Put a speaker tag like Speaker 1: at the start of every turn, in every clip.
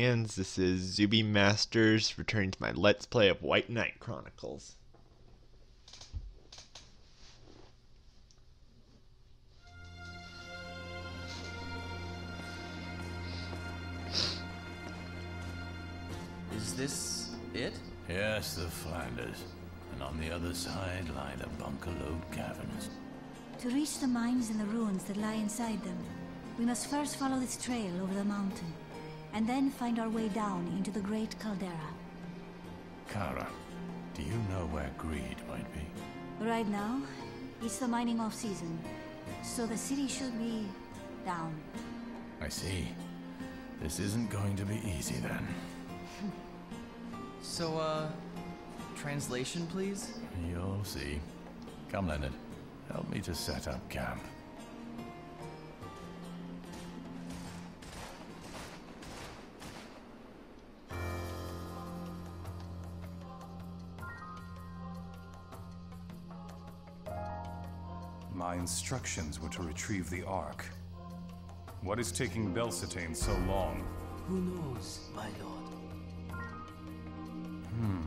Speaker 1: Hands, this is ZyuubiMasters returning to my Let's Play of White Knight Chronicles.
Speaker 2: Is this it?
Speaker 3: Yes, the Flanders. And on the other side lie the Bunkerlode Caverns.
Speaker 4: To reach the mines and the ruins that lie inside them, we must first follow this trail over the mountain, and then find our way down into the Great Caldera.
Speaker 3: Kara, do you know where Greed might be?
Speaker 4: Right now, it's the mining off-season, so the city should be down.
Speaker 3: I see. This isn't going to be easy then.
Speaker 2: So, uh, translation, please?
Speaker 3: You'll see. Come, Leonard. Help me to set up camp.
Speaker 5: Instructions were to retrieve the Ark. What is taking Belcitane so long?
Speaker 6: Who knows, my lord? Hmm.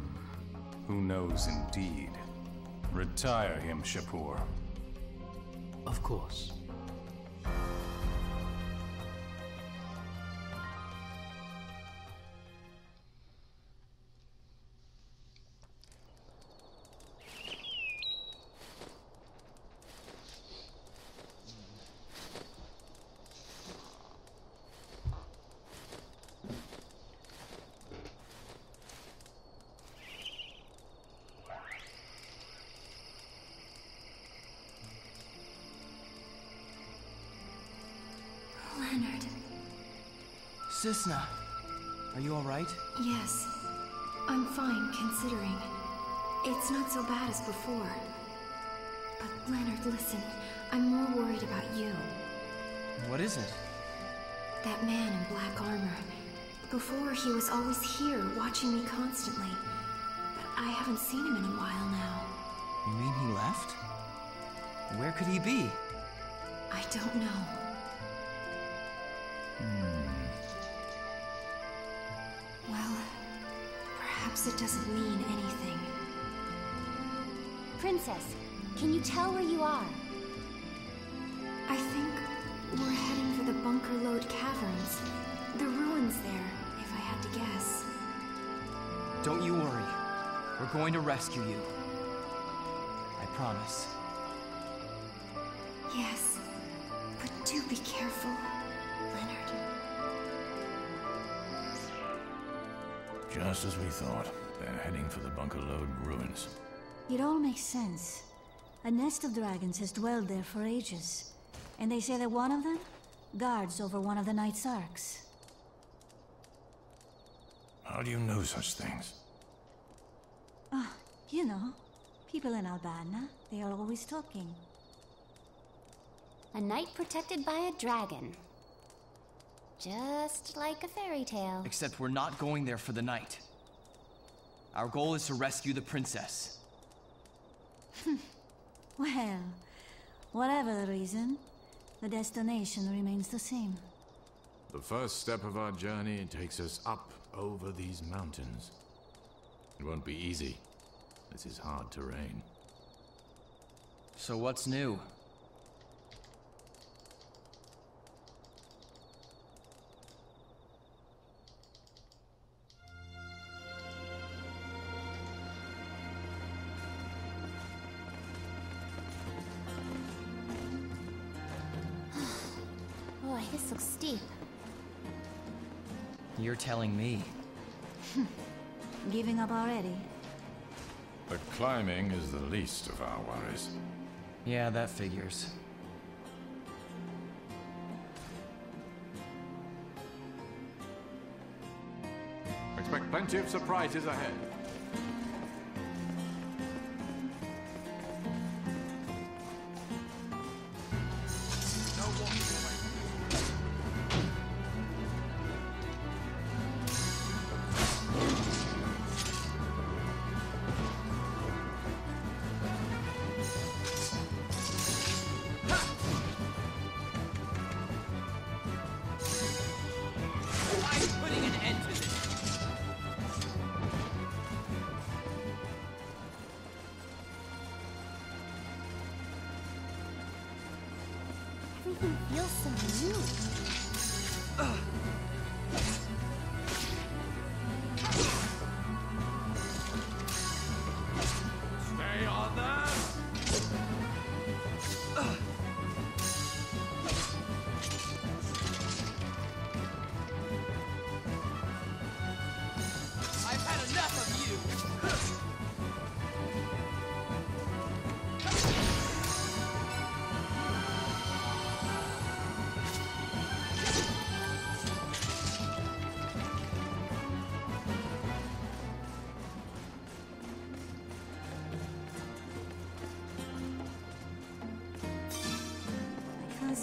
Speaker 5: Who knows indeed? Retire him, Shapur.
Speaker 6: Of course.
Speaker 2: Cisna, are you alright?
Speaker 7: Yes, I'm fine considering. It's not so bad as before. But Leonard, listen, I'm more worried about you.
Speaker 2: What is it?
Speaker 7: That man in black armor. Before, he was always here, watching me constantly. But I haven't seen him in a while now.
Speaker 2: You mean he left? Where could he be?
Speaker 7: I don't know. Perhaps it doesn't mean anything.
Speaker 8: Princess, can you tell where you are?
Speaker 7: I think we're heading for the Bunker Lode Caverns. The ruins there, if I had to guess.
Speaker 2: Don't you worry. We're going to rescue you. I promise.
Speaker 7: Yes, but do be careful,
Speaker 3: Just as we thought. They're heading for the Bunkerlode ruins.
Speaker 4: It all makes sense. A nest of dragons has dwelled there for ages, and they say that one of them guards over one of the Knight's Arks.
Speaker 3: How do you know such things?
Speaker 4: Ah, you know, people in Albana, they are always talking.
Speaker 8: A knight protected by a dragon. Just like a fairy tale.
Speaker 2: Except we're not going there for the knight. Our goal is to rescue the princess.
Speaker 4: Well, whatever the reason, the destination remains the same.
Speaker 3: The first step of our journey takes us up over these mountains. It won't be easy. This is hard terrain.
Speaker 2: So what's new?
Speaker 3: The climbing is the least of our worries.
Speaker 2: Yeah, that figures.
Speaker 3: Expect plenty of surprises ahead.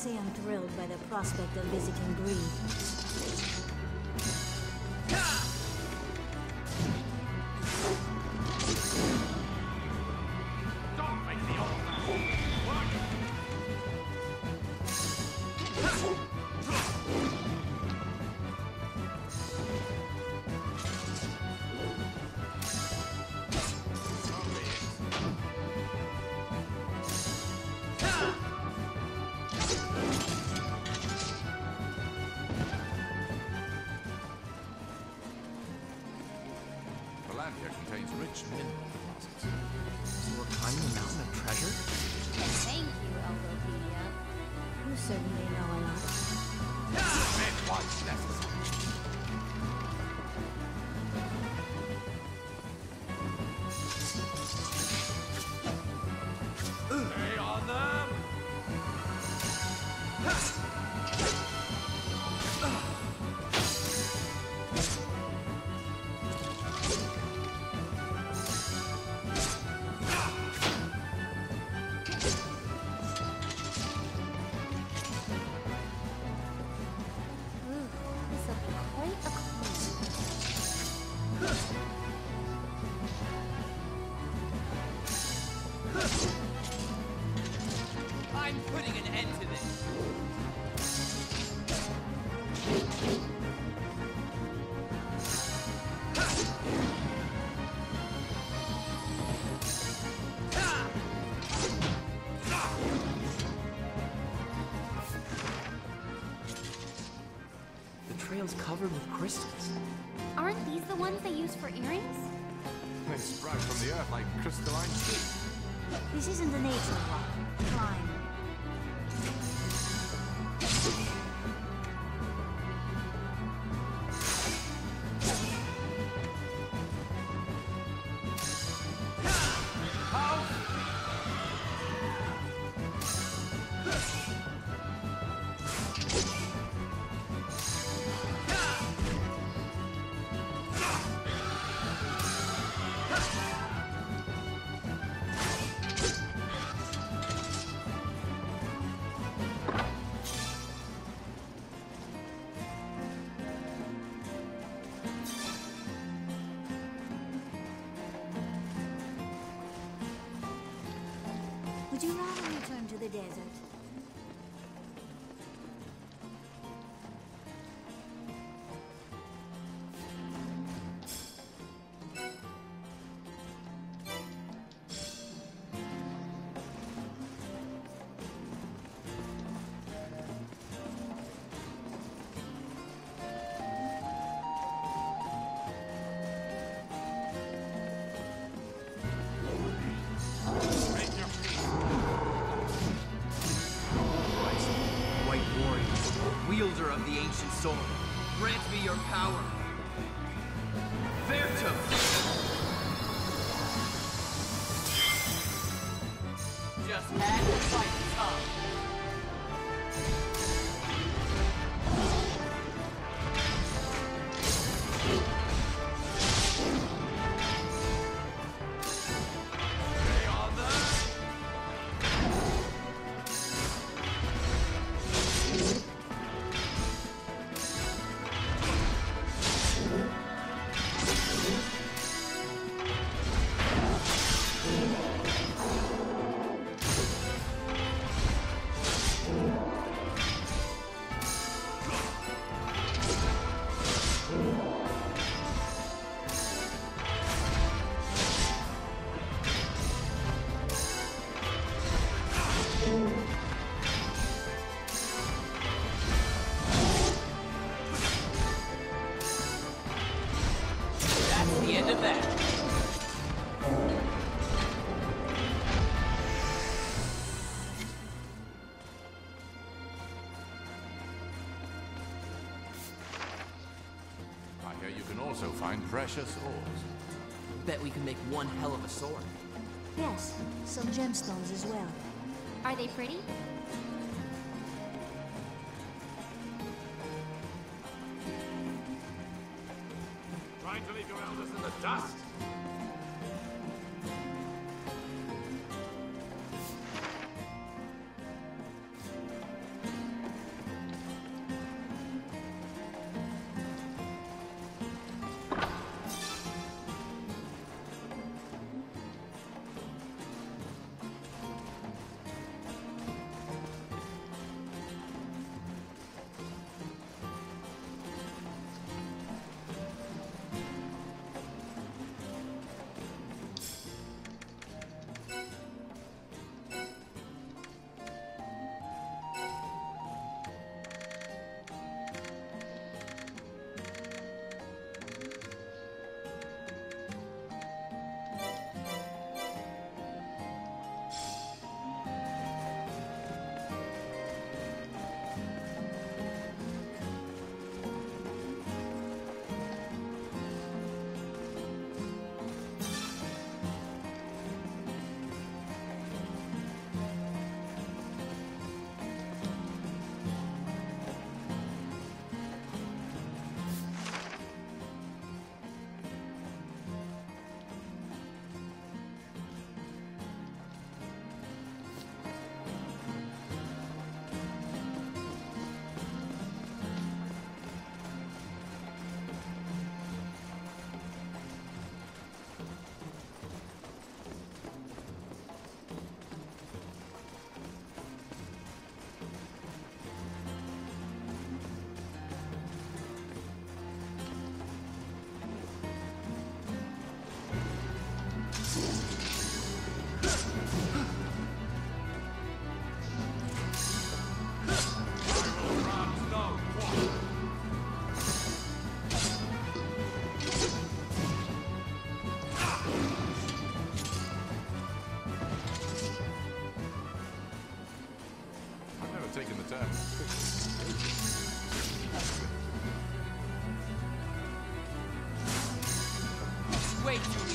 Speaker 4: Say I'm thrilled by the prospect of visiting Greed.
Speaker 2: Trail's covered with crystals.
Speaker 8: Aren't these the ones they use for earrings?
Speaker 3: They sprout from the earth like crystalline seeds.
Speaker 4: This isn't a nature walk. Rather return to the desert?
Speaker 2: Power. Verto! Just had the fight
Speaker 9: precious ores.
Speaker 2: Bet we can make one hell of a sword.
Speaker 4: Yes, some gemstones as well.
Speaker 3: Are they pretty?
Speaker 2: Way too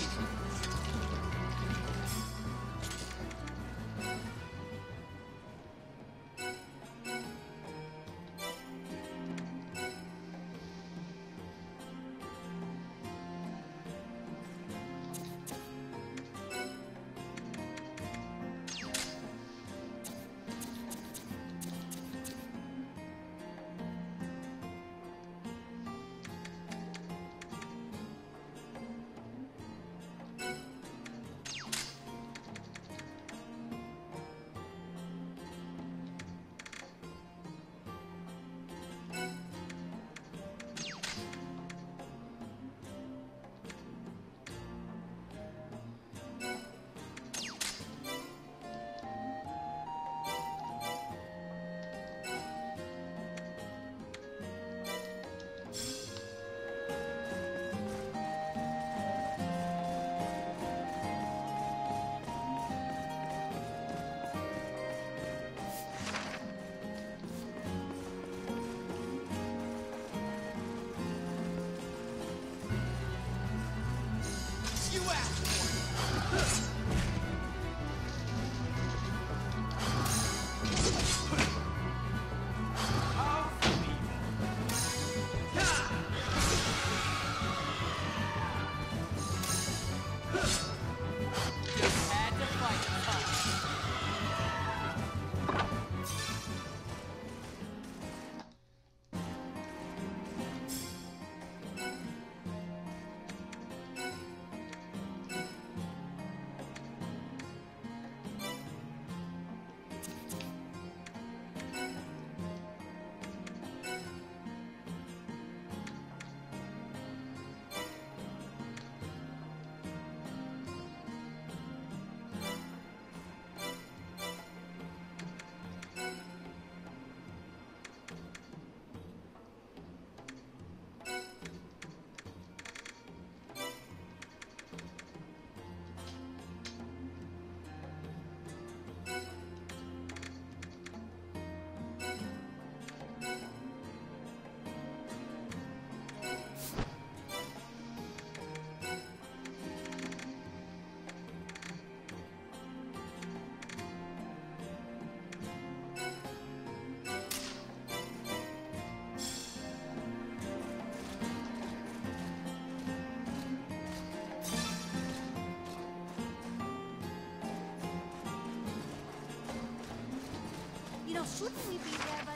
Speaker 2: shouldn't we be there by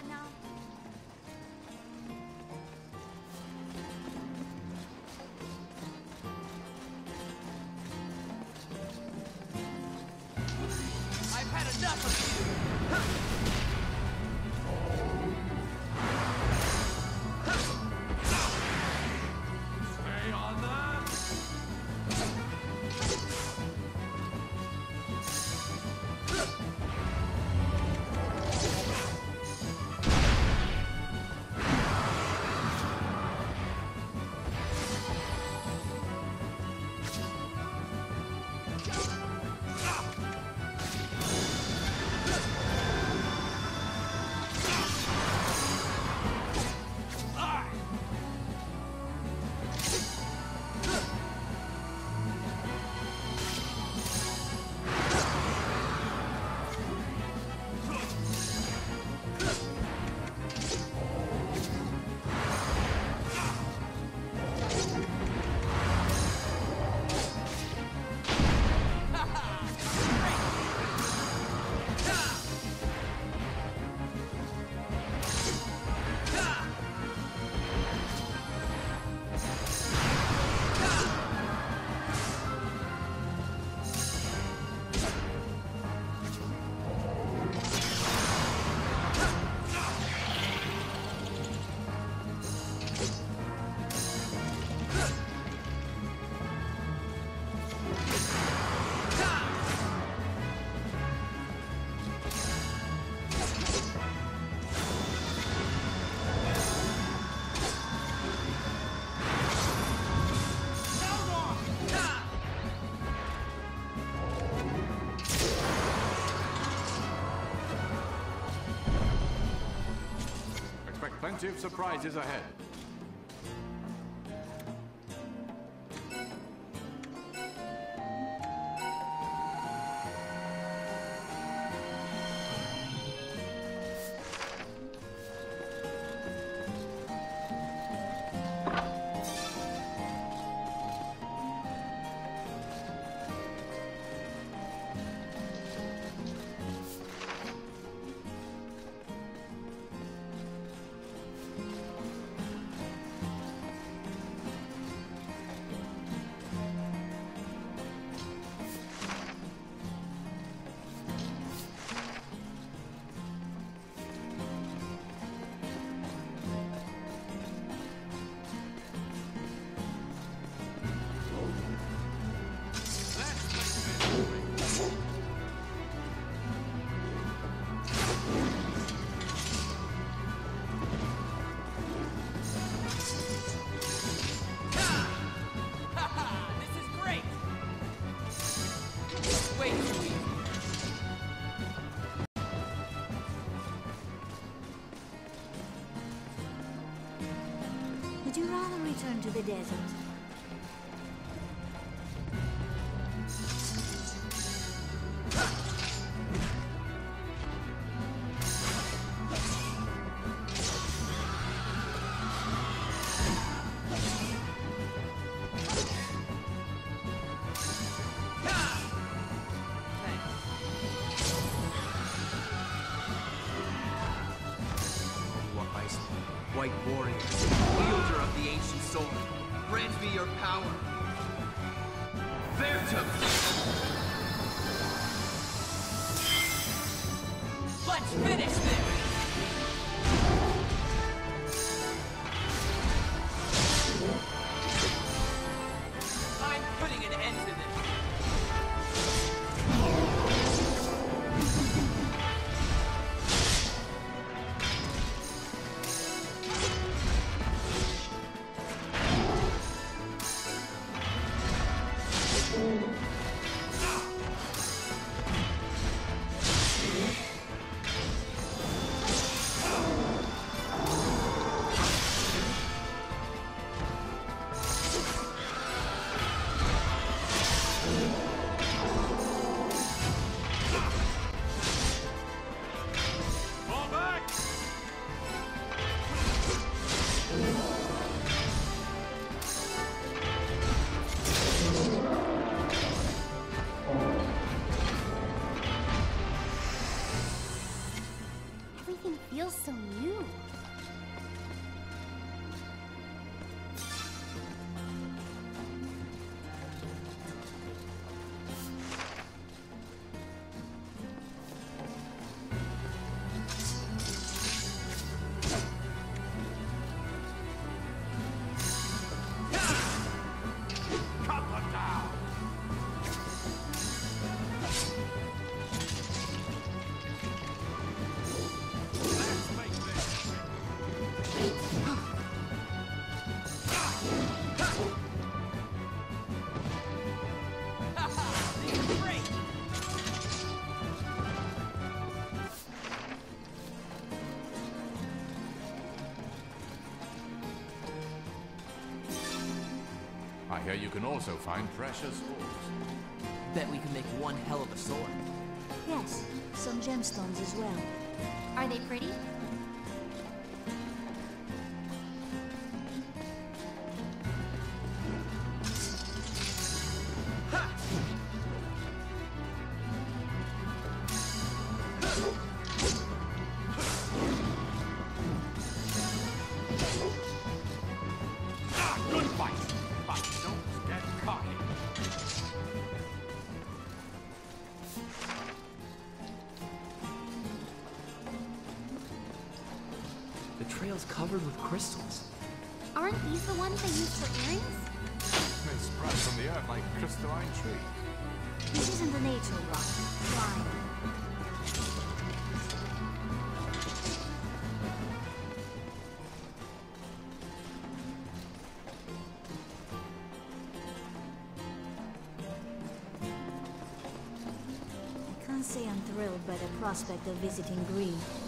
Speaker 3: Offensive surprises ahead.
Speaker 2: the desert.
Speaker 3: I hear you can also find precious ores.
Speaker 2: Bet we can make one hell of a sword.
Speaker 4: Yes, some gemstones as well.
Speaker 8: Are they pretty?
Speaker 4: prospect of visiting Greed.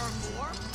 Speaker 2: There are more.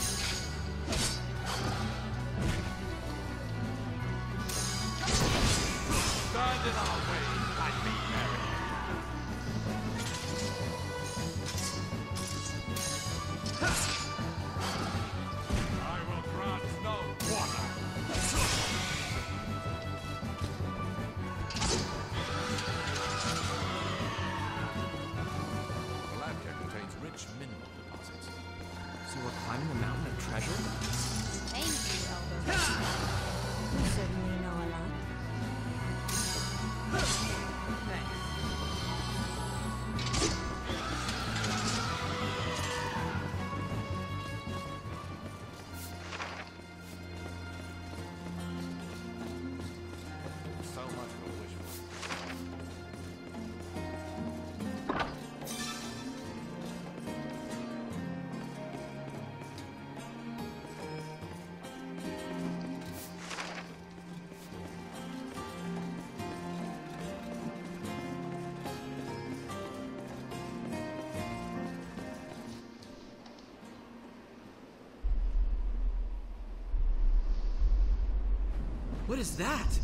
Speaker 2: What is that?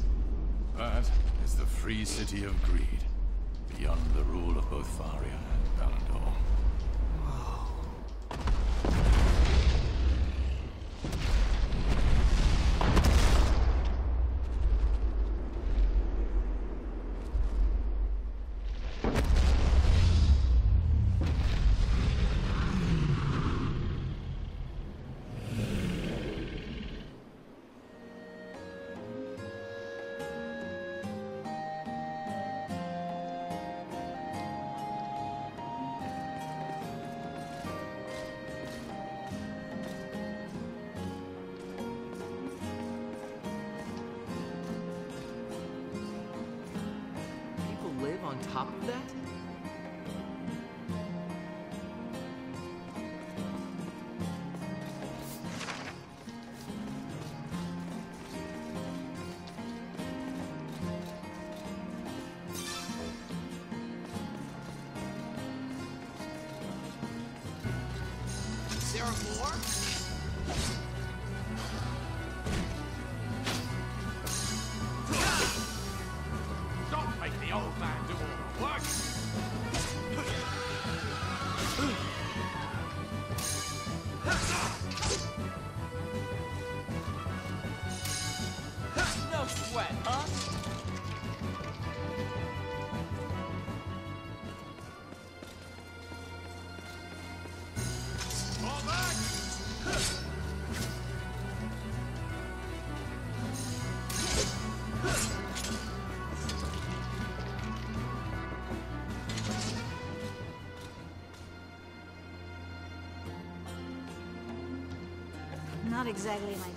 Speaker 3: That is the free city of Greed, beyond the rule of both Faria and
Speaker 2: Balandor. Sweat, huh?
Speaker 3: Fall back!
Speaker 4: Not exactly my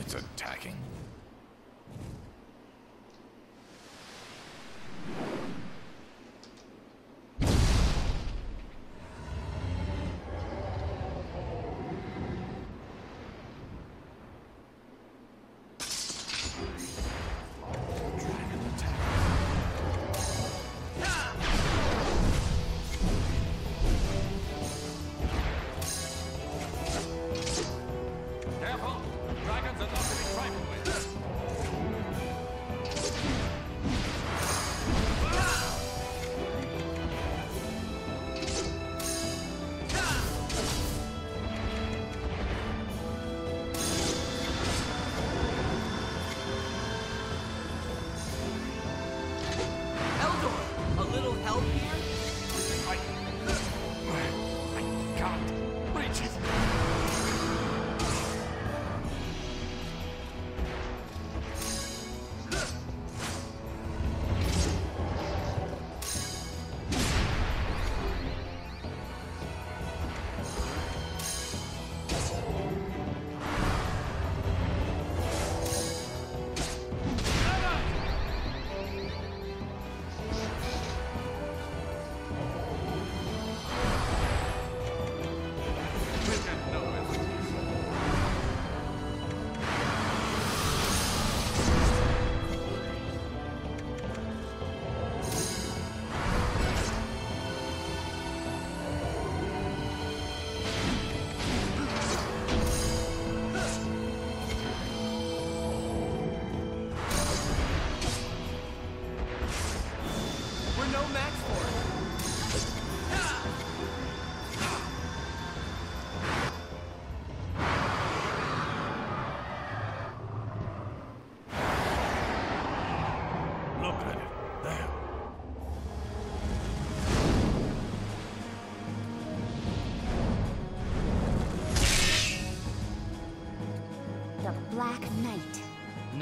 Speaker 3: It's attacking?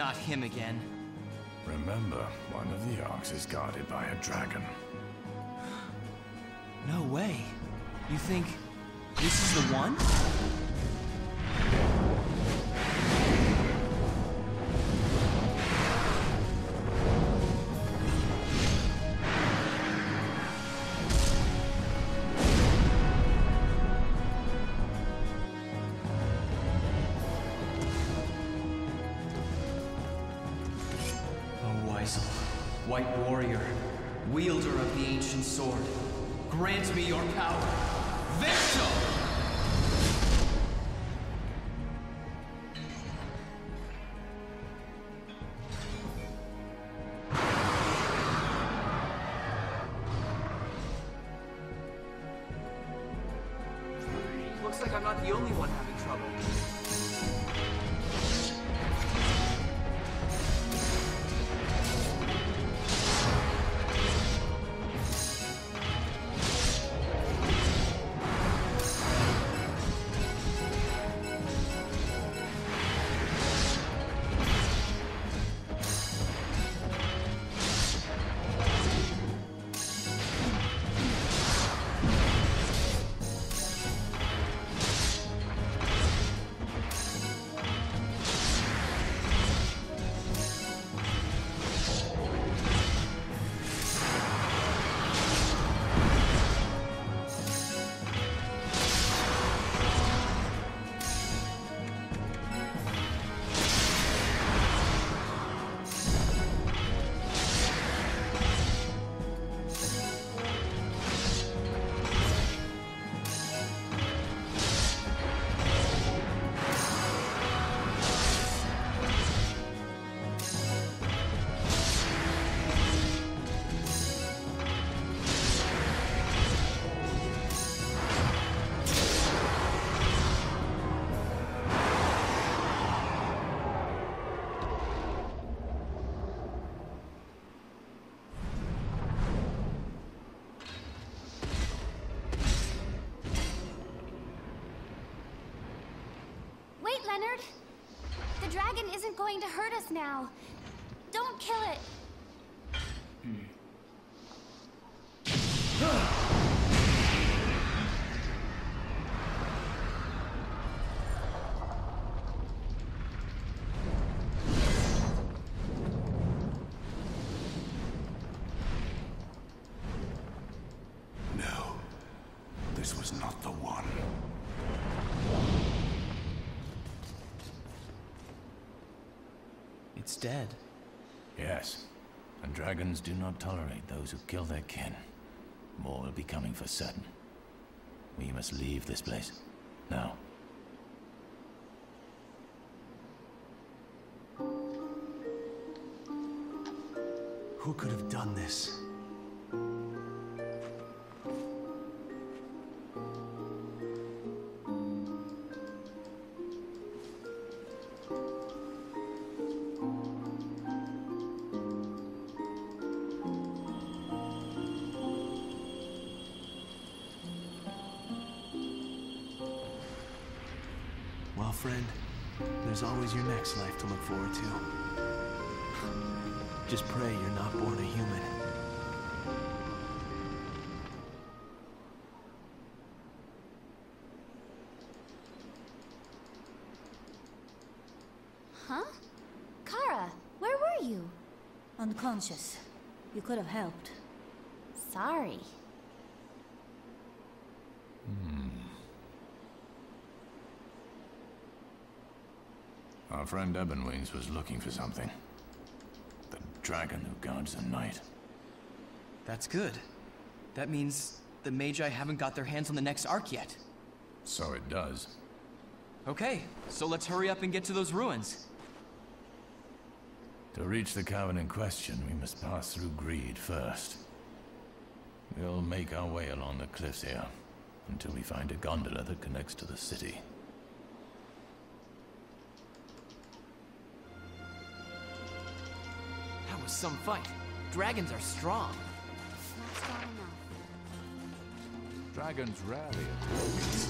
Speaker 3: Not
Speaker 2: him again.
Speaker 3: Remember, one of the Arks is guarded by a dragon.
Speaker 2: No way. You think Warrior, wielder of the ancient sword, grant me your power.
Speaker 8: Verto! Going to hurt us now. Don't kill it.
Speaker 2: Dead.
Speaker 3: Yes. And dragons do not tolerate those who kill their kin. More will be coming for certain. We must leave this place. Now.
Speaker 6: Who could have done this? Friend, there's always your next life to look forward to. Just pray you're not born a human.
Speaker 8: Huh? Kara, where were you?
Speaker 4: Unconscious. You could have helped.
Speaker 8: Sorry.
Speaker 3: Our friend Ebonwings was looking for something. The dragon who guards the knight.
Speaker 2: That's good. That means the Magi haven't got their hands on the next Ark yet.
Speaker 3: So it does.
Speaker 2: Okay, so let's hurry up and get to those ruins.
Speaker 3: To reach the cavern in question, we must pass through Greed first. We'll make our way along the cliffs here, until we find a gondola that connects to the city.
Speaker 2: Some fight. Dragons are strong.
Speaker 8: Not strong enough.
Speaker 3: Dragons rarely appear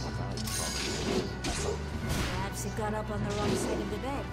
Speaker 3: without trouble.
Speaker 4: Perhaps it got up on the wrong side of the bed.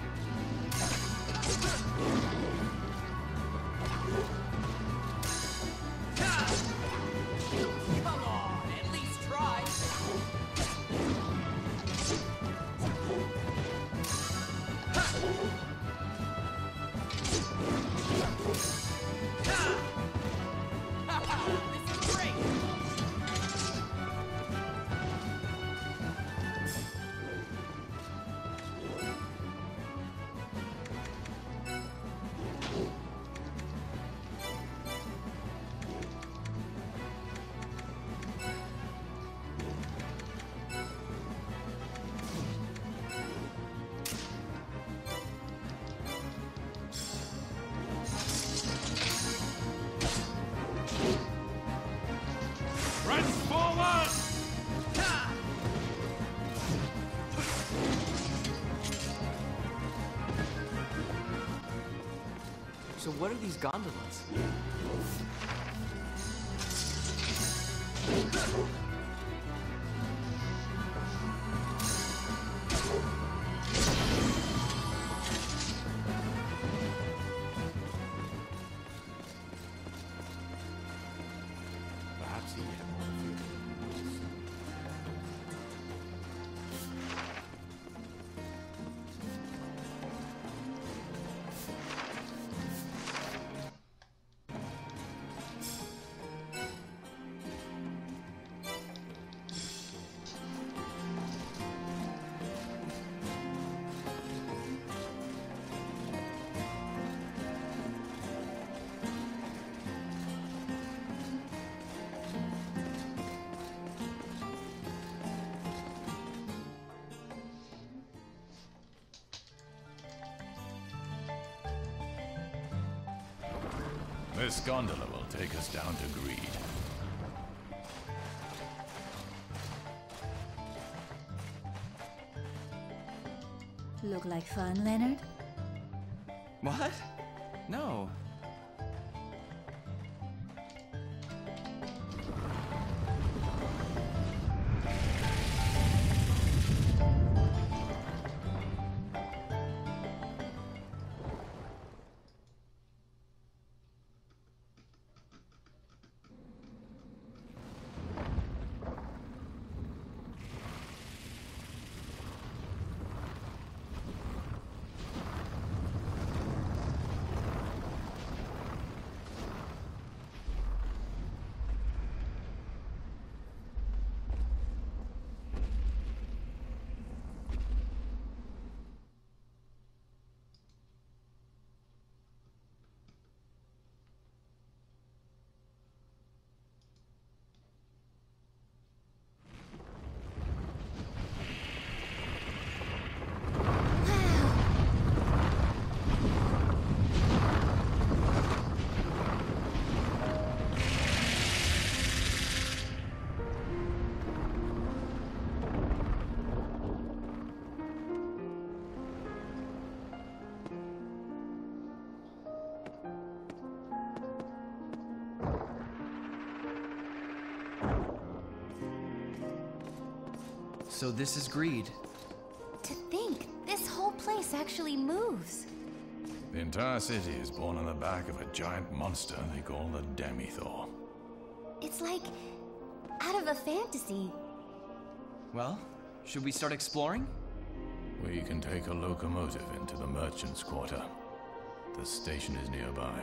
Speaker 2: What are these gondolas?
Speaker 3: This gondola will take us down to Greed.
Speaker 4: Look like fun, Leonard?
Speaker 2: So this is Greed.
Speaker 8: To think, this whole place actually moves.
Speaker 3: The entire city is born on the back of a giant monster they call the Demithor.
Speaker 8: It's like out of a fantasy.
Speaker 2: Well, should we start exploring?
Speaker 3: We can take a locomotive into the merchant's quarter. The station is nearby.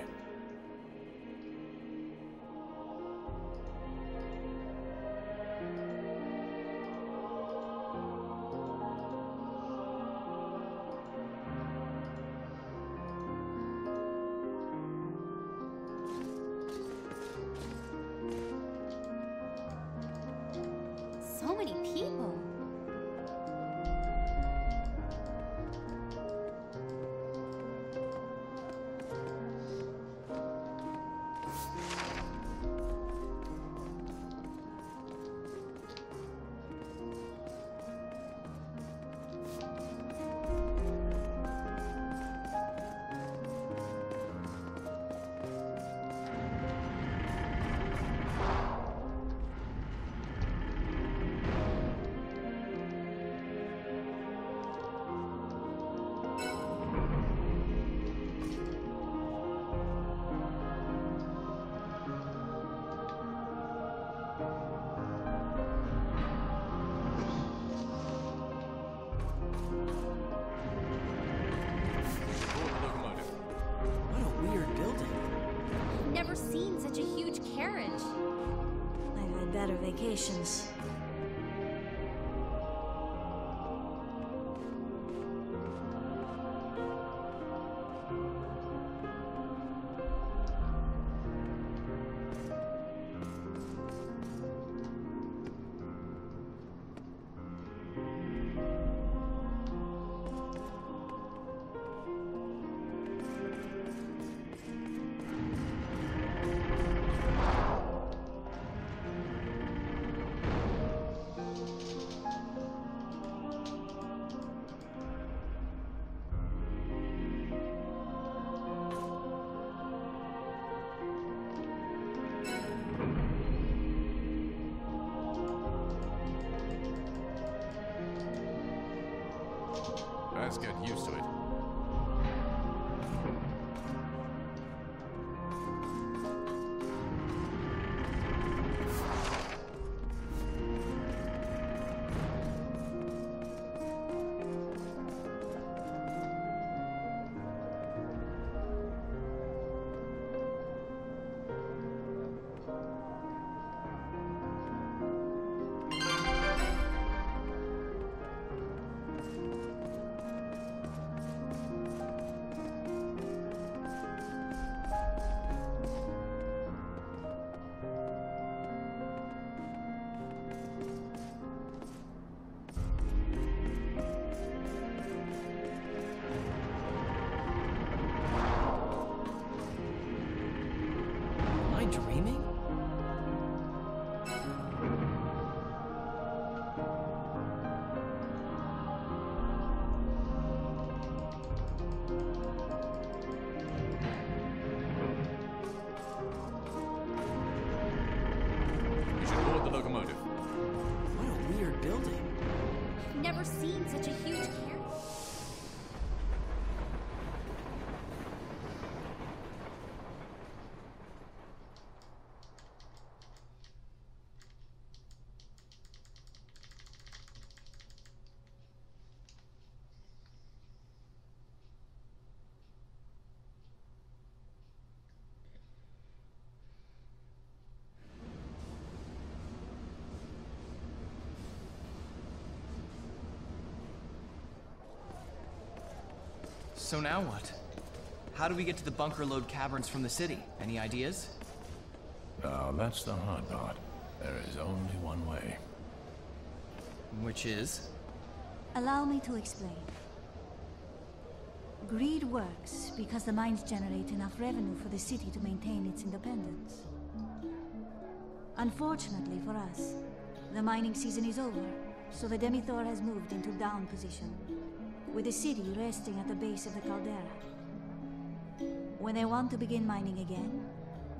Speaker 4: Had
Speaker 2: So now what? How do we get to the Bunkerlode Caverns from the city? Any ideas?
Speaker 3: Now, that's the hard part. There is only one way.
Speaker 2: Which is?
Speaker 4: Allow me to explain. Greed works because the mines generate enough revenue for the city to maintain its independence. Unfortunately for us, the mining season is over, so the Demithor has moved into down position, with the city resting at the base of the caldera. When they want to begin mining again,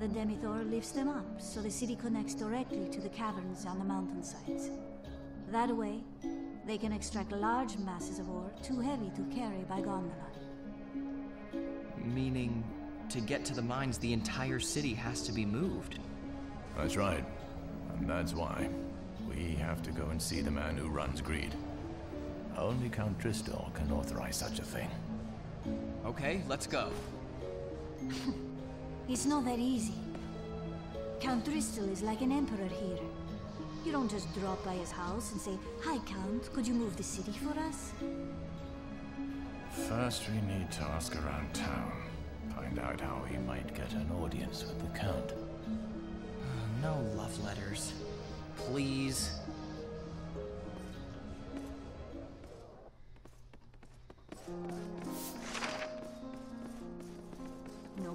Speaker 4: the Demithor lifts them up so the city connects directly to the caverns on the mountainsides. That way, They can extract large masses of ore too heavy to carry by gondola.
Speaker 2: Meaning, to get to the mines, the entire city has to be moved.
Speaker 3: That's right. And that's why we have to go and see the man who runs Greed. Only Count Dristor can authorize such a thing.
Speaker 2: Okay, let's go.
Speaker 4: It's not that easy. Count Dristel is like an emperor here. You don't just drop by his house and say, Hi, Count, could you move the city for us?
Speaker 3: First, we need to ask around town. Find out how he might get an audience with the Count.
Speaker 2: No love letters. Please.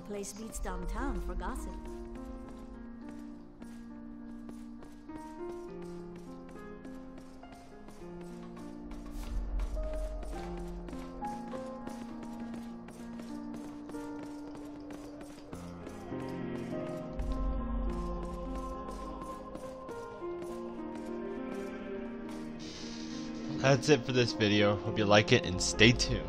Speaker 4: Place beats downtown for gossip.
Speaker 1: That's it for this video. Hope you like it and stay tuned.